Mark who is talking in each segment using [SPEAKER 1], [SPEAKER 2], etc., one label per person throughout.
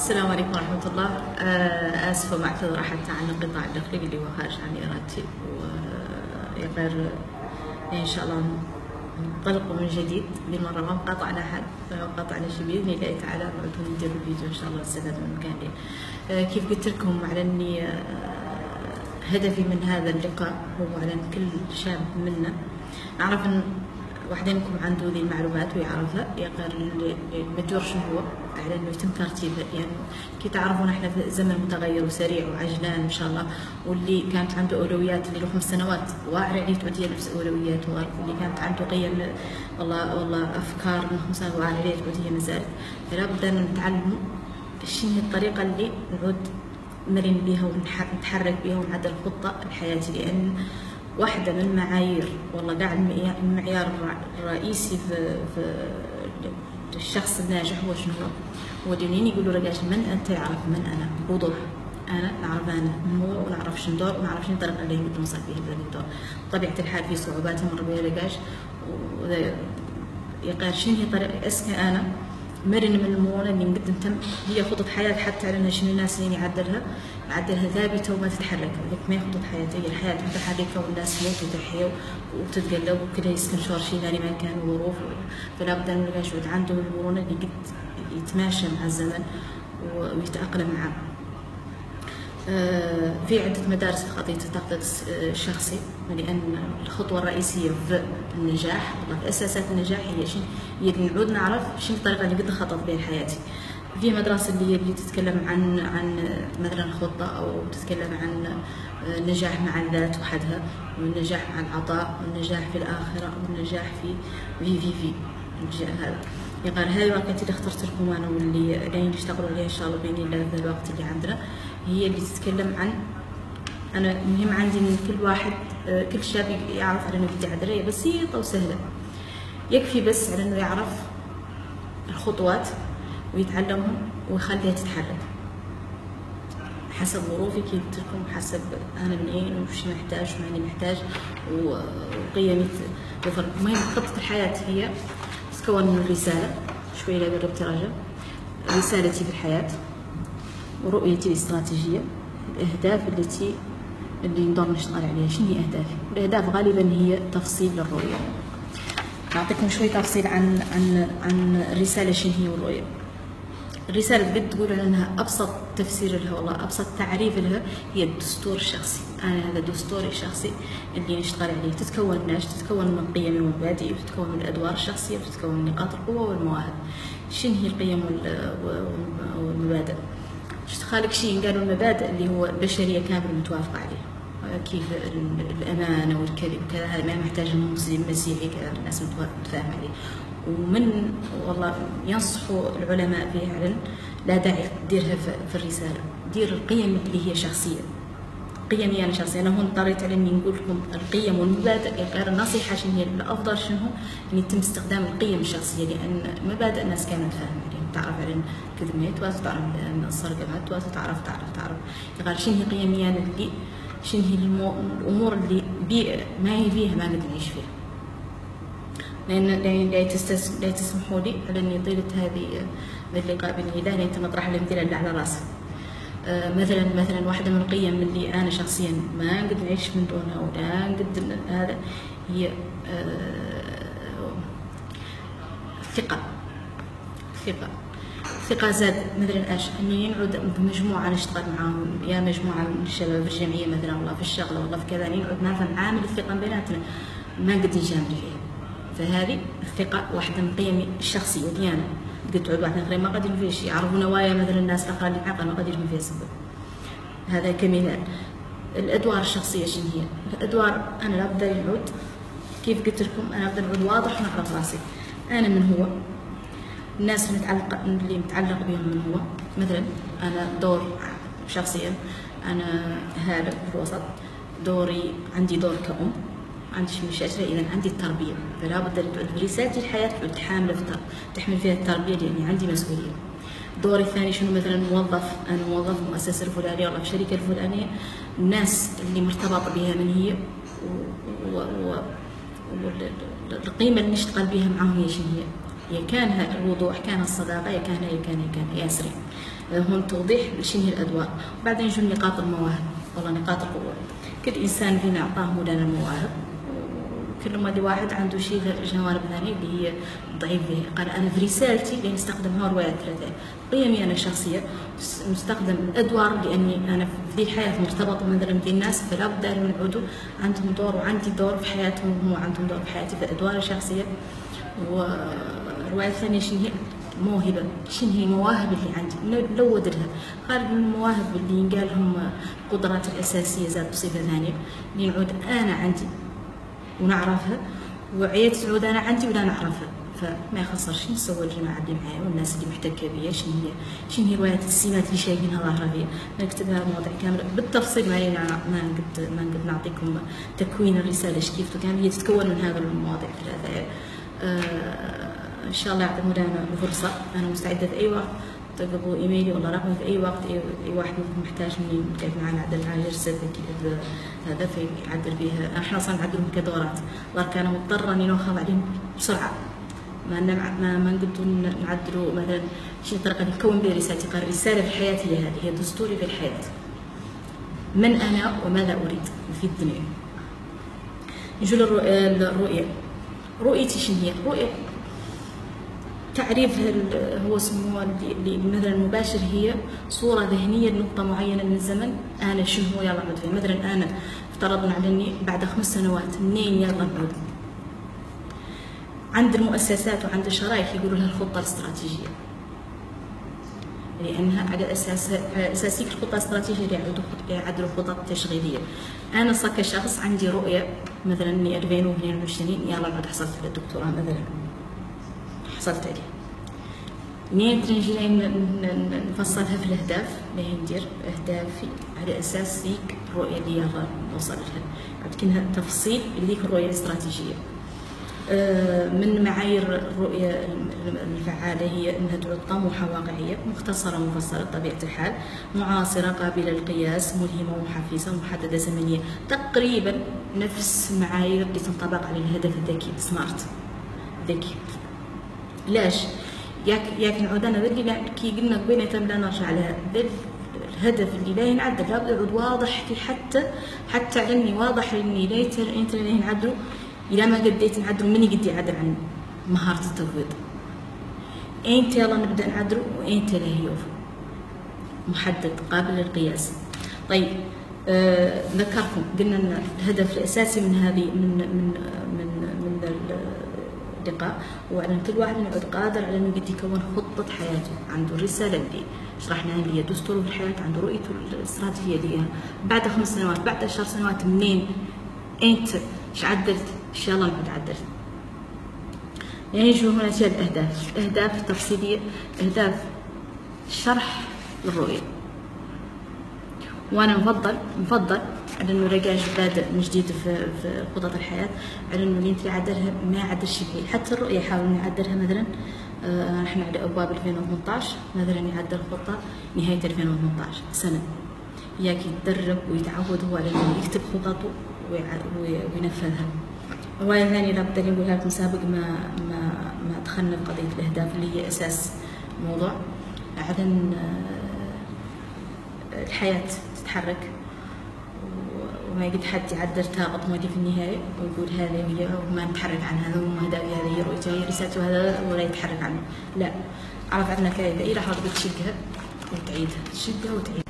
[SPEAKER 1] السلام عليكم ورحمة الله. آه، آسفة ومعتذرة حتى عن القطاع الداخلي اللي هو خارج عن إرادتي ويغير إن شاء الله ننطلق من جديد. بالمرة ما قطعنا ما قطعنا شيء بإذن الله تعالى نعود ندير الفيديو إن شاء الله نستفاد من المكان. آه، كيف قلت لكم على إني آه، هدفي من هذا اللقاء هو على كل شاب منا أعرف إن واحد منكم عنده ذي المعلومات ويعرفها. يقدر المدور شنو هو. على إنه يتم ترتيبها يعني كي تعرفون إحنا في زمن متغير وسريع وعجلان إن شاء الله واللي كانت عنده أولويات اللي له خمس سنوات واعر عليه تعطيه نفس أولوياته واللي كانت عنده قيم والله والله أفكار من خمس سنوات واعر عليه تعطيه مازالت فلا بد أن نتعلم شنو الطريقة اللي نعود نرن بها ونتحرك بها ونعدل الخطة الحياتيه لأن واحدة من معايير والله قاعد المعيار الرئيسي في في الشخص الناجح هو شنو هو؟ هو دينين يقولوا رجاش من أنت يعرف من أنا؟ بوضوح. أنا نعرف أنا. من هو ونعرف شنو دور ونعرف شنو الطريقة اللي نقدر نوصل فيها بهذا الدور طبيعة الحال في صعوبات يمر بها رجاش يقال شنو هي طريقة اسكي أنا. مرن من المرونة اللي نقدم تم. هي خطط حياة حتى على انها شنو الناس اللي يعدلها؟ يعدلها ثابتة وما تتحرك. هذيك ما هي خطط حياة هي الحياة متحركة والناس تموت وتحيا وتتقلب وكلها يسكن شهر شي ثاني ما كان ظروف فلا بد نلقى شوية عنده المرونة اللي قد يتماشى مع الزمن ويتأقلم معه. في عدة مدارس في قضية التخطيط الشخصي لأن الخطوة الرئيسية في النجاح في أساسات النجاح هي شنو؟ هي نعود نعرف شنو الطريقة اللي قد نخطط بها حياتي في مدرسة اللي اللي تتكلم عن عن مثلا خطة أو تتكلم عن النجاح مع الذات وحدها والنجاح مع العطاء والنجاح في الآخرة والنجاح في في في في. هذا. يقال هذه الوقت اللي اخترت لكم أنا واللي قاعدين نشتغلوا عليها إن شاء الله بين الله في الوقت اللي عندنا. هي اللي تتكلم عن أنا مهم عندي إن كل واحد كل شاب يعرف على انه بدي عدلية بسيطه وسهله يكفي بس على إنه يعرف الخطوات ويتعلمهم ويخليها تتحرك. حسب ظروفي كيف لكم حسب أنا من اين وش محتاج وماني محتاج وقيمي بفرق المهم خطة الحياة هي تتكون من الرساله شوي لا قربت راجع رسالتي في الحياة. ورؤيتي الاستراتيجية الأهداف التي اللي نقدر نشتغل عليها. شنو هي أهدافي؟ الأهداف غالبا هي تفصيل للرؤية نعطيكم شوي تفصيل عن عن عن الرسالة شنو هي والرؤية. الرسالة بجد تقول أنها أبسط تفسير لها والله أبسط تعريف لها هي الدستور الشخصي. أنا هذا دستوري الشخصي اللي نشتغل عليه. تتكون من تتكون من قيمي ومبادئي وتتكون من الأدوار الشخصية وتتكون من نقاط القوة والمواهب. شنو هي القيم والمبادئ؟ خالق شيء قالوا المبادئ اللي هو البشرية كاملة متوافقة عليه. كيف الأمانة والكذب وكذا هذا ما محتاج مسلم مسيحي كذا الناس متفاهمة عليه. ومن والله ينصحوا العلماء فعلا لا داعي تديرها في الرسالة دير القيم اللي هي شخصية. قيمي أنا شخصية أنا هون اضطريت على إني نقول لكم القيم والمبادئ غير النصيحة شنو هي الأفضل شنو؟ إن يتم استخدام القيم الشخصية لأن مبادئ الناس كانت فاهمة. عليهم تعرف على الكذب تعرف ما يتواسى تعرف تعرف تعرف. قال شنو هي قيمي أنا اللي شنو هي الأمور اللي بي ما هي فيها ما نقدر نعيش فيها. لأن لأن لا, تستس... تسمحوا لي على إني طيلة هذه اللقاء بإذن الله لأن تنطرح الأمثلة اللي على راسي مثلا مثلا واحدة من القيم اللي أنا شخصيا ما نقدر نعيش من دونها ولا نقدر هذا هي آه الثقة الثقة الثقة زاد. مثلا إيش؟ أني نقعد بمجموعة نشتغل معاهم. يا مجموعة من الشباب في الجمعية مثلا والله في الشغلة والله في كذا. نقعد نعرف نعامل الثقة بيناتنا. ما قد نجامل فيها فهذه الثقة واحدة من قيمي الشخصية ديانا قد تعود واحد اخرين ما قد فيش يعرفوا نوايا مثلا الناس اللي عقل ما قد فيها سبب هذا كمثال الأدوار الشخصية شنو هي؟ الأدوار أنا لابد نعود كيف قلت لكم؟ أنا لابد نعود واضح ونعرف راسي. أنا من هو؟ الناس اللي متعلقة اللي متعلق بهم من هو؟ مثلا أنا دور شخصيا. أنا هالة في الوسط. دوري عندي دور كأم. عندي مشاكل إذا عندي التربية. فلا بد رسالة الحياة تعود حاملة تحمل فيها التربية لأني عندي مسؤولية. دوري الثاني شنو؟ مثلا موظف أنا موظف مؤسسة الفلانية والله في الشركة الفلانية. الناس اللي مرتبطة بها من هي و... و... والقيمه اللي نشتغل بها معاهم هي شنو هي؟ يا كان الوضوح كان الصداقة يا كان يا كان يا كان ياسري هون توضيح شنو هي الأدوار. وبعدين يجون نقاط المواهب؟ والله نقاط القوة. كل إنسان فينا أعطاه مولانا المواهب. كل ما دي واحد عنده شيء جوانب ثانية اللي هي ضعيف فيها قال أنا في رسالتي اللي نستخدمها روايات ثلاثة. قيمي أنا الشخصيه نستخدم الادوار لأني أنا في الحياة مرتبطة مثلا بدي الناس فلا بد ان يعودوا عندهم دور وعندي دور في حياتهم وهم عندهم دور في حياتي في ادوار الشخصية. والروايه الثانية شنو هي؟ موهبة. شنو هي المواهب اللي عندي؟ نلود لها خارج من المواهب اللي ينقال لهم القدرات الأساسية زاد بصفة ثانية. اللي نعود أنا عندي ونعرفها. وعيت تعود أنا عندي ولا نعرفها. فما يخسر شنو نسوي الجماعة اللي معايا والناس اللي محتكة بيا. شنو هي؟ شنو هي روايات السمات اللي شايفينها ظاهرة فيا نكتبها مواضيع كاملة. بالتفصيل ما ما قد ما قد نعطيكم تكوين الرسالة إيش كيف كامل هي تتكون من هذه المواضيع الثلاثة آه إن شاء الله يعطي مولانا الفرصه أنا مستعدة في اي وقت. تطلبوا إيميلي ولا رقمي في أي وقت أي, واحد محتاج مني كيف معنا نعدل على جلسه هذا في يعدل بيها إحنا أصلا نعدلهم كدورات. ظهر كان مضطر اني ناخذ عليهم بسرعة. ما ما ما نقدروا نعدلوا مثلا شيء طريقة نكون بها رسالتي؟ قال الرساله في الحياة هي هذه هي دستوري في الحياة. من أنا وماذا أريد؟ في الدنيا. نجي للرؤية. رؤيتي شنو هي؟ رؤية تعريف هو اللي مثلا مباشر هي صورة ذهنية لنقطة معينة من الزمن. أنا شنو هو؟ يلا نعود فيه مثلا أنا افترضنا على إني بعد خمس سنوات. منين؟ يلا نعود عند المؤسسات وعند الشرايح يقولوا لها الخطة الاستراتيجية. لأنها على أساس على أساس الخطة الاستراتيجية اللي يعدلوا خطط تشغيلية. أنا صار كشخص عندي رؤية مثلا إني 2022 يلا نعود حصلت على الدكتوراه مثلا. حصلت عليه. منين تنجي نفصلها في الأهداف اللي ندير أهدافي على أساس ذيك الرؤية اللي نوصل لها. كأنها تفصيل لذيك الرؤية الاستراتيجية. آه، من معايير الرؤية الفعالة هي أنها تعد طموحة واقعية مختصرة مفصلة بطبيعة الحال معاصرة قابلة للقياس ملهمة ومحفزة محددة زمنية. تقريبا نفس المعايير اللي تنطبق على الهدف الذكي سمارت ذكي. ليش؟ ياك ياك نعود أنا ذلي كي قلنا قبيله لا نرجع لها الهدف اللي لا ينعدل لابد يعود واضح في حتى حتى علمني واضح إني ليت انت لا ينعدلوا اذا ما قديت نعدل مني قد يعدل عن مهارة التفويض. انت يلا نبدأ نعدل وانت لا يوفى؟ محدد قابل للقياس. طيب آه ذكركم قلنا إن الهدف الأساسي من هذه من من, من اللقاء وعلى كل واحد يعود قادر على أنه قد يكون خطة حياته. عنده الرساله اللي شرحناها اللي هي دستوره في الحياة. عنده رؤيته الاستراتيجية اللي بعد خمس سنوات بعد عشر سنوات منين أنت إيش عدلت؟ إن شاء الله انك عدلت. يعني شو هنا الأهداف. الأهداف التفصيلية. أهداف شرح للرؤية. وأنا مفضل مفضل على إنه رجاج بادئ من جديد في, في خطط الحياة على إنه اللي انت يعدلها ما يعدلش فيه حتى الرؤية يحاول إنه يعدلها مثلا آه إحنا على أبواب 2018 مثلا يعدل خطة نهاية 2018 سنة. ياك يتدرب ويتعود هو على إنه يكتب خططه وينفذها. رواية ثانية لابد أن نقولها لكم سابق ما ما ما دخلنا في قضية الأهداف اللي هي أساس الموضوع عدم آه، الحياة تتحرك. وما يقد حد يعدل تاقط مودي في النهاية ويقول هذا هي وما نتحرك عن هذا وما هذا هي رؤيته هي رسالته هذا ولا يتحرك عنه. لا. عرف عندنا كايدة إيه راح تشقها وتعيدها. تشقها وتعيدها.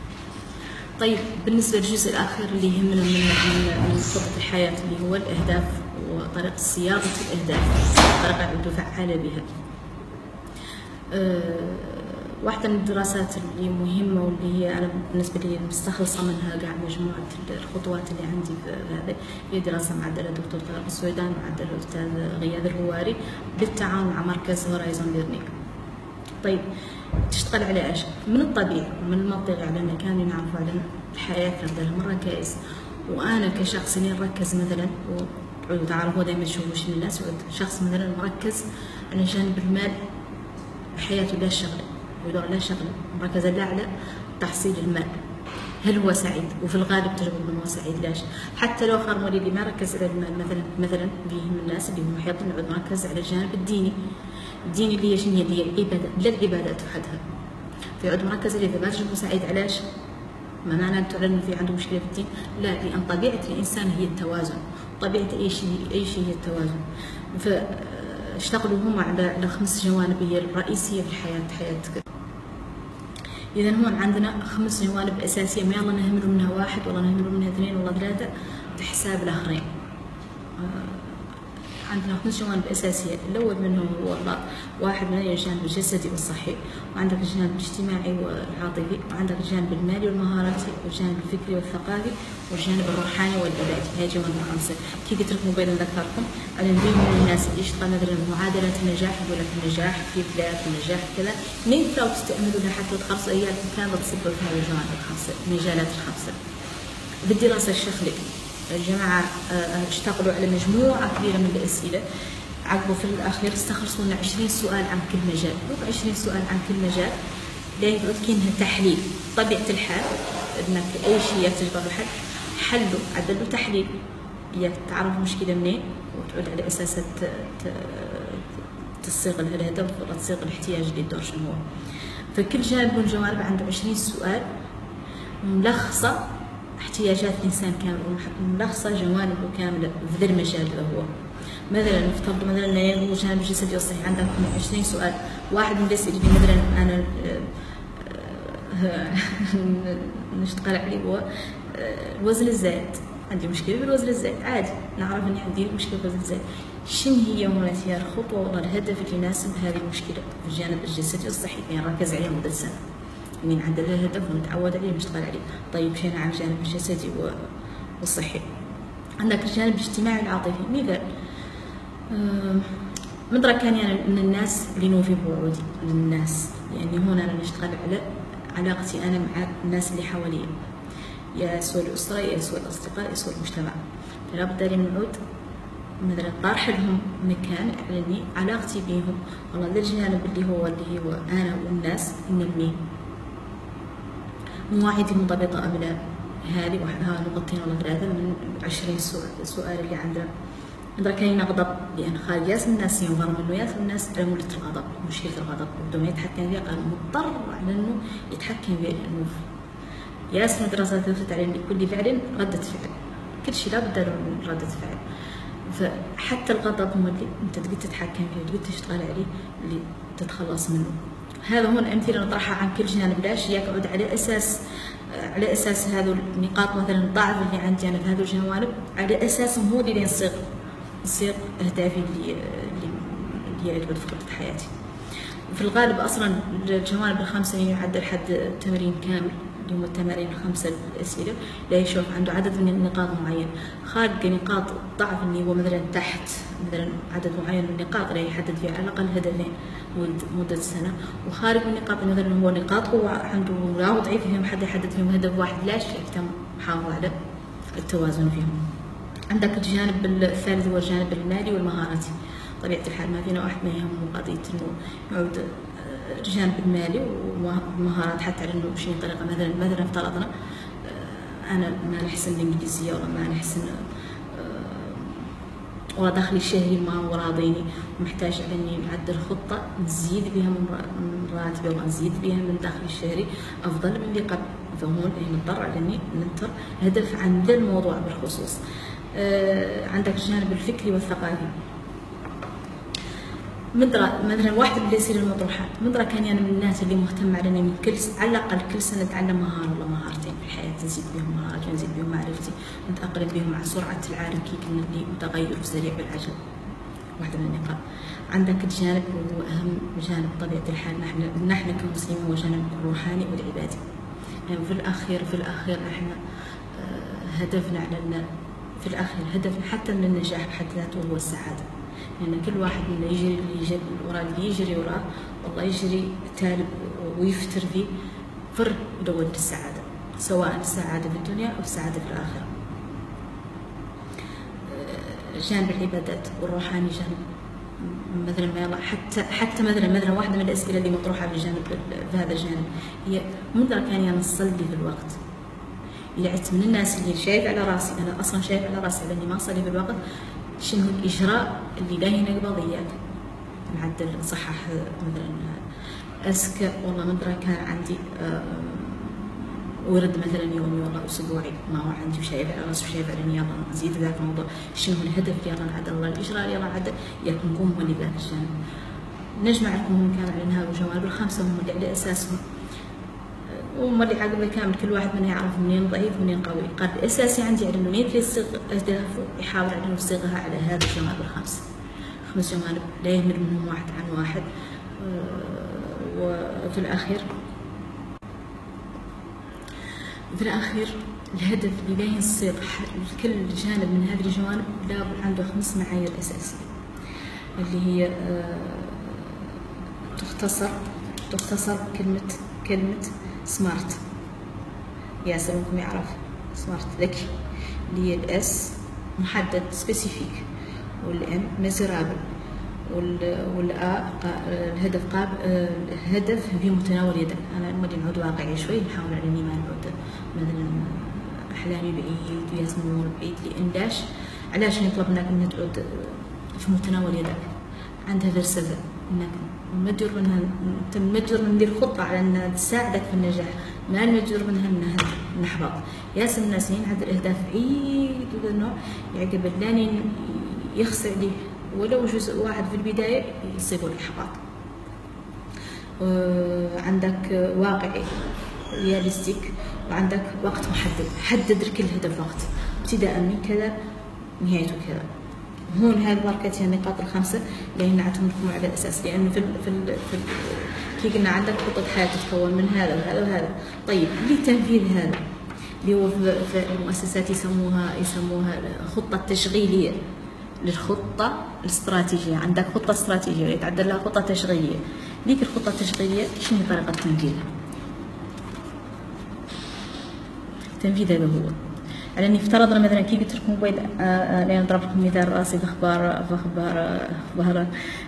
[SPEAKER 1] طيب بالنسبة للجزء الأخير اللي يهمنا من من خطة الحياة اللي هو الأهداف وطريقة صياغة الأهداف طريقة فعالة بها. أه واحدة من الدراسات اللي مهمة واللي هي أنا بالنسبة لي مستخلصة منها قاع مجموعة الخطوات اللي عندي في هذا هي دراسة معدلة دكتور طارق السويدان ومعدلة الأستاذ غياث الهواري بالتعاون مع مركز Horizon Learning. طيب تشتغل على إيش؟ من الطبيعي ومن المنطقي على أن كانوا يعرفوا على الحياة كذا مرة كويس وأنا كشخص اللي نركز مثلا وتعرف هو دائما يشوف من الناس شخص مثلا مركز على جانب المال حياته لا شغله يدور على شغله مركزة الأعلى تحصيل المال هل هو سعيد؟ وفي الغالب تجربة إنه هو سعيد ليش؟ حتى لو خار مريض ما ركز على المال مثلا مثلا فيهم الناس اللي هم محيطين مركز على الجانب الديني. الديني اللي هي شنو هي؟ اللي العبادة، لا العبادات وحدها. فيعود مركز عليه فما تجد مساعد علاش ما معنى أن تعلن إنه في عنده مشكلة في الدين لا لأن طبيعة الإنسان هي التوازن طبيعة أي شيء أي شيء هي التوازن فاشتغلوا هم على خمس جوانب هي الرئيسية في الحياة حياتك إذا هون عندنا خمس جوانب أساسية ما يلا نهمل منها واحد ولا نهمل منها اثنين ولا ثلاثة بحساب الآخرين. عندنا خمس جوانب أساسية الأول منهم هو واحد من الجانب الجسدي والصحي. وعندك الجانب الاجتماعي والعاطفي. وعندك الجانب المالي والمهاراتي. والجانب الفكري والثقافي. والجانب الروحاني والعبادي هاي جوانب الخمسة. كي قلت لكم قبل نذكركم أنا نبين من الناس اللي يشتغل مثلا معادلة النجاح يقول لك النجاح في بلاد النجاح كذا. منين تلاقوا تستعملوا حتى تخلصوا أيامكم كاملة تصبوا في هذه الجوانب الخمسة. المجالات الخمسة. بالدراسة الشخصية. الجماعة آه، اشتغلوا على مجموعة كبيرة من الأسئلة. عقبوا في الأخير استخلصوا لنا 20 سؤال عن كل مجال. 20 سؤال عن كل مجال لا يعود كأنها تحليل. طبيعة الحال إنك أي شيء تجبر الحل حله عدلوا تحليل. ياك تعرف المشكلة منين؟ وتعود على اساسها تصيغ الهدف ولا تصيغ الاحتياج اللي الدور شنو هو. فكل جانب من الجوانب عنده 20 سؤال ملخصة. احتياجات الإنسان كامل ملخصه جوانبه كاملة في ذا المجال اللي هو. مثلا نفترض مثلا هو الجانب الجسدي والصحي عندك 20 سؤال واحد من اللي مثلا أنا آه، نشتغل عليه هو آه، الوزن الزايد عندي مشكلة بالوزن الزايد عادي نعرف اني عندي مشكلة بالوزن الزايد شنو هي هنا الخطوه ولا الهدف اللي يناسب هذه المشكلة؟ في الجانب الجسدي والصحي يعني نركز عليه مدة سنة. يعني نعدل له ونتعود عليه ونشتغل عليه. طيب مشينا على الجانب الجسدي والصحي عندك الجانب الاجتماعي العاطفي. مثال مدرك كان يعني من الناس اللي نوفي بوعودي للناس يعني هنا أنا نشتغل على علاقتي أنا مع الناس اللي حواليا. يا سوى الأسرة يا سوى الأصدقاء يا سوى المجتمع. لابد ان نعود مثلا طرح لهم مكان على علاقتي بهم والله الجانب اللي هو اللي هو أنا والناس ننميه مواعيدي منضبطه ام لا هذه واحدة نقطتين ولا ثلاثة من عشرين سؤال, سؤال اللي عندنا عندنا كاين نغضب لأن خارج ياس الناس ينظر منه الناس على مولة الغضب مشكلة الغضب. بدون ما يتحكم فيها قال مضطر على إنه يتحكم فيها لأنه ياس من الدراسات ثبتت على لكل فعل ردة فعل. كل شيء لابد له من ردة فعل. فحتى الغضب هو اللي أنت تقدر تتحكم فيه وتقدر تشتغل عليه اللي تتخلص منه. هذا هو الأمثلة نطرحها عن كل جانب لاش يقعد على أساس على أساس هذو النقاط مثلا الضعف اللي عندي أنا في هذو الجوانب على اساسهم هو اللي يصيغ يصيغ اهدافي اللي اللي هي في حياتي. في الغالب أصلا الجوانب الخمسة يعدل حد تمرين كامل. هم التمارين الخمسه الاسئله لا يشوف عنده عدد من النقاط معين. خارج نقاط الضعف اللي هو مثلا تحت مثلا عدد معين من النقاط لا يحدد فيها على الأقل هدفين مدة سنة. وخارج من نقاط مثلا هو نقاط قوة عنده لا هو ضعيف فيهم حد يحدد فيهم هدف واحد لاش يهتم حافظ على التوازن فيهم. عندك الجانب الثالث هو الجانب المالي والمهاراتي. طبيعة الحال ما فينا واحد ما يهمه قضية إنه يعود آه، الجانب المالي والمهارات حتى على إنه شيء طريقة مثلا مثلا افترضنا آه، أنا ما نحسن الإنجليزية ولا ما نحسن ورا دخلي الشهري ما هو راضيني. ومحتاج على إني نعدل خطة نزيد بها من راتبي ولا نزيد بها من دخلي الشهري أفضل من اللي قبل. فهون نضطر على إني ننتر هدف عن ذا الموضوع بالخصوص. آه عندك الجانب الفكري والثقافي. مدرة مثلا واحدة من يصير المطروحات. مدرة كان يعني من الناس اللي مهتمة على اني كل على الأقل كل سنة اتعلم مهارة ولا مهارتين في الحياة نزيد بهم مهاراتي ونزيد بهم معرفتي نتأقلم بهم مع سرعة العالم كي كنا اللي متغير وسريع بالعجل. واحدة من النقاط. عندك الجانب وهو أهم جانب طبيعة الحال. نحن نحن كمسلمين هو جانب الروحاني والعبادي. يعني في الأخير في الأخير نحن آه، هدفنا على في الأخير هدفنا حتى من النجاح بحد ذاته هو السعادة. لأن يعني كل واحد منا يجري اللي يجري وراه اللي يجري وراه والله يجري تالب ويفتر فيه فر يدور السعادة سواء السعادة في الدنيا أو السعادة في الآخرة. آه، جانب العبادات والروحاني جانب مثلا ما حتى حتى مثلا مثلا واحدة من الأسئلة اللي مطروحة في الجانب في هذا الجانب هي مدرك اني أنا نصلي في الوقت؟ عدت من الناس اللي شايف على راسي أنا أصلا شايف على راسي لأني ما أصلي في الوقت. شنو الإجراء اللي ينقبض اياه نعدل نصحح مثلا. اسكا والله مدري كان عندي ورد مثلا يومي والله أسبوعي ما هو عندي وشايف على راسي وشايف على يلا نزيد ذاك الموضوع. شنو هو الهدف؟ يلا نعدل الله الإجراء يلا عدل ياك نقوم اللي ذاك الجانب نجمع لكم كامل انهار وجوانب الخمسه هم اللي على أساسهم. وهم اللي عقب كامل كل واحد منها يعرف منين ضعيف ومنين قوي. قد الاساسي عندي على انه نيت يصيغ اهدافه يحاول على انه يصيغها على هذه الجوانب الخمسه خمس جوانب لا يهمل منهم واحد عن واحد. آه، وفي الاخير في الأخير الهدف اللي لا يصير كل جانب من هذه الجوانب لابد عنده خمس معايير أساسية. اللي هي آه، تختصر تختصر كلمة كلمة سمارت. ياسر منكم يعرف سمارت. ذكي. اللي هي ال S محدد specific وال M measurable وال A الهدف قاب الهدف في متناول يدك أنا نولي نعود واقعي شوي نحاول على إني ما نعود. مثلا أحلامي بعيد وياسمون بعيد لأن لاش علاش نطلب منك إنك تعود في متناول يدك؟ عندها فلسفة إنك مجر منها انت مجر من ندير خطة على إنها تساعدك في النجاح ما نمجر منها إنها نحبط. ياس الناس ينعد الأهداف بعيد وذا النوع يعقب اللانين يخسر عليه ولو جزء واحد في البداية يصيبوا الإحباط. عندك واقعي رياليستيك وعندك وقت محدد حدد لك الهدف وقت. ابتداء من كذا نهايته كذا. هون هاي البركة النقاط الخمسة اللي نعتمد لكم على الأساس لأنه في في في كي قلنا عندك خطة حياة تتكون من هذا وهذا وهذا. طيب لتنفيذ هذا؟ اللي هو في المؤسسات يسموها يسموها خطة تشغيلية. للخطة الاستراتيجية. عندك خطة استراتيجية يتعدل لها خطة تشغيلية. ذيك الخطة التشغيلية شنو طريقة تنفيذها؟ تنفيذها هو على اني افترضنا مثلا كي قلت لكم موبايل آه، آه، لأن نضرب لكم مثال راسي في أخبار في أخبار أخبار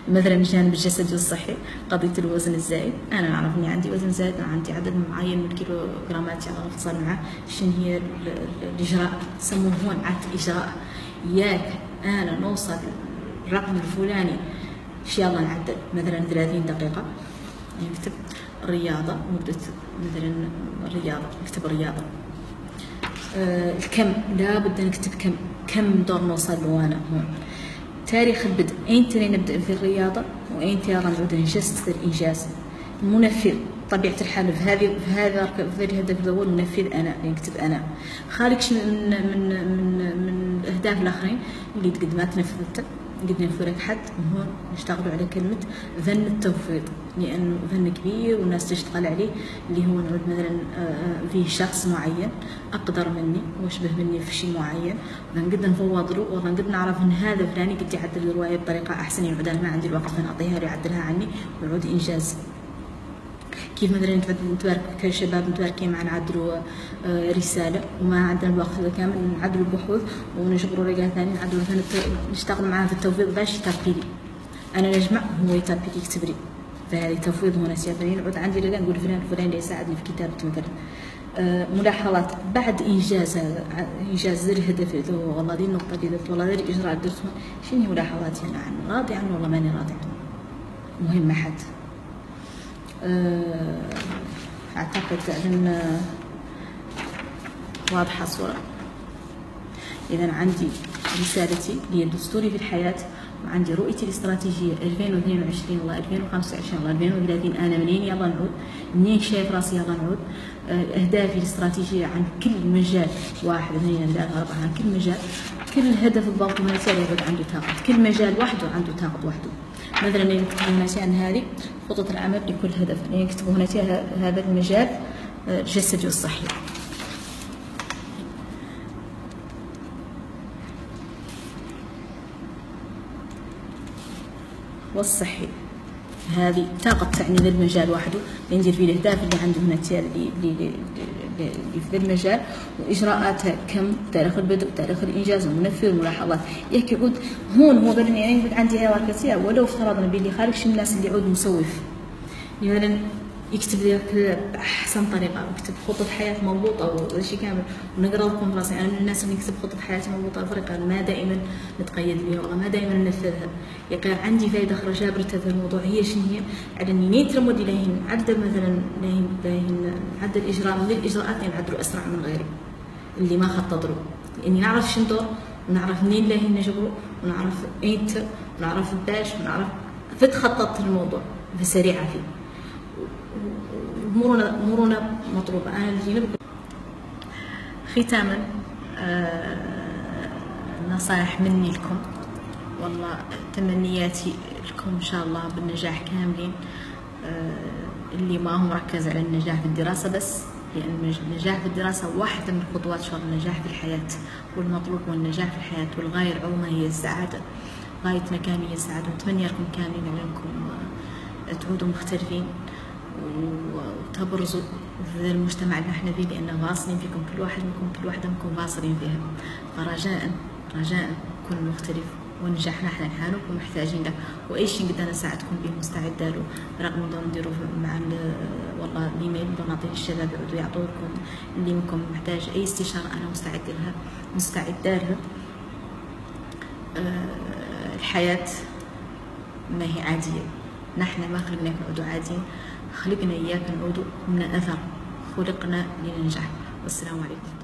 [SPEAKER 1] مثلا الجانب الجسدي والصحي قضية الوزن الزايد. أنا نعرف اني عندي وزن زايد عندي عدد معين من الكيلوغرامات على الاتصال معه. شنو هي الإجراء؟ سموه هون عاد الإجراء. ياك أنا نوصل الرقم الفلاني. ان شاء الله نعدل. مثلا 30 دقيقة. نكتب رياضة مدة مثلا رياضة. نكتب رياضة. آه الكم. لابد نكتب كم. كم دور نوصل له أنا هون. تاريخ البدء. اينتني نبدأ في الرياضة؟ واينتي نعود نجسد الإنجاز. المنفذ. طبيعة الحال. في هذه في هذا في الهدف الأول ننفذ أنا. نكتب أنا. خارج من من من من الأهداف الآخرين اللي قد ما تنفذت قد نفرق حد هون نشتغلوا على كلمة ذن التوفيق لأنه ذن كبير والناس تشتغل عليه اللي هو نعود مثلا آه، فيه شخص معين أقدر مني وأشبه مني في شيء معين. نقدر نفوض له والله نقدر نعرف أن هذا فلاني قد يعدل الرواية بطريقة أحسن يعود أنا ما عندي الوقت فنعطيها له يعدلها عني ويعود إنجاز. كيف مثلا نتبارك كشباب متباركين مع نعدلوا آه، رسالة وما عندنا الوقت كامل نعدلوا البحوث ونشغلوا رجال ثاني نعدلوا مثلا نشتغل معاه في التوفيق باش يتابي لي أنا نجمع هو يتابي لي يكتب لي فهذه تفويض هنا سياسيين نعود عندي رجال نقول فلان فلان اللي يساعدني في كتابة مثلا. آه، ملاحظات. بعد انجاز هذا انجاز الهدف اللي هو والله دي النقطة اللي درت والله دي الإجراء درت شنو ملاحظاتي أنا؟ عنه راضي عنه والله ماني راضي عنه. مهم حد آه، أعتقد أن واضحة الصورة. إذا عندي رسالتي هي دستوري في الحياة وعندي رؤيتي الاستراتيجية 2022 والله 2025 والله 2030 أنا منين؟ يلا نعود. منين شايف راسي؟ يلا نعود. آه، أهدافي الاستراتيجية عن كل مجال واحد اثنين ثلاثة أربعة عن كل مجال. كل هدف من يبقى عنده طاقة. كل مجال وحده عنده طاقة وحده. مثلا هنا عن هذه. خطط العمل لكل هدف. نكتب هنا هذا المجال الجسدي والصحي والصحي. هذه طاقة تعني ذا المجال وحده. ندير فيه الأهداف اللي عنده هنا اللي في المجال وإجراءاتها كم تاريخ البدء تاريخ الإنجاز المنفذ الملاحظات. ياك يعود هون هو بدل يعني عندي كثير ولو افترضنا باللي خارج الناس اللي يعود مسوف. مثلا يكتب لك بأحسن طريقة يكتب خطه حياة مضبوطة شيء كامل. ونقرأ لكم راسي أنا من الناس اللي نكتب خطه حياتي مضبوطة بطريقه ما دائما نتقيد بها والله ما دائما ننفذها يقع عندي فائده أخرى جابرت هذا الموضوع هي شنو هي؟ على إني نيت لمودي لاهين عدل مثلا لاهين لاهين عدل الإجراء من الاجراءات اللي نعدلوا أسرع من غيري اللي ما خطط له لإني نعرف شنو دور ونعرف منين لاهين نجبره ونعرف ايمتى ونعرف باش ونعرف فتخططت الموضوع. فسريعة فيه. مرونة مرونة مطلوبة. أنا اللي ختاما آه نصائح مني لكم. والله تمنياتي لكم إن شاء الله بالنجاح كاملين. آه اللي ما هو مركز على النجاح في الدراسة بس لأن النجاح في الدراسة واحدة من خطوات شغل النجاح في الحياة والمطلوب هو النجاح في الحياة والغاية العظمى هي السعادة. غايتنا كاملة هي السعادة ونتمنى لكم كاملين على أنكم تعودوا مختلفين. وتبرزوا في المجتمع اللي إحنا فيه لأنه واصلين فيكم كل واحد منكم كل واحدة منكم واصلين فيها. فرجاء رجاء كن مختلف ونجحنا إحنا نحانوكم محتاجين له. واي شيء نقدر نساعدكم به مستعده له. رقم نقدر نديروا مع والله الإيميل نعطيه للشباب يعودوا يعطوا لكم اللي منكم محتاج. أي استشارة أنا مستعده لها مستعده لها. أه الحياة ما هي عادية. نحن ما خلقناك نعودوا عاديين. خلقنا إياك نعود من أثر خلقنا لننجح. والسلام عليكم.